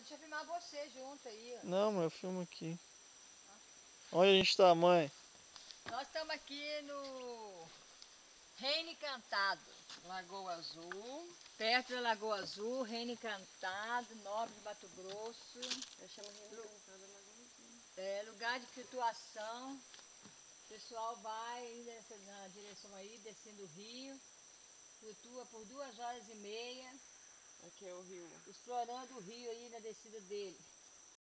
deixa eu filmar você junto aí. ó. Não, mas eu filmo aqui. Onde a gente tá, mãe? Nós estamos aqui no Reino Encantado, Lagoa Azul. Perto da Lagoa Azul, Reino Encantado, Nobre de Mato Grosso. Eu chamo Reino Encantado Lagoazinha. É, lugar de flutuação. O pessoal vai nessa, na direção aí, descendo o rio. Flutua por duas horas e meia, é rio. explorando o rio aí na descida dele.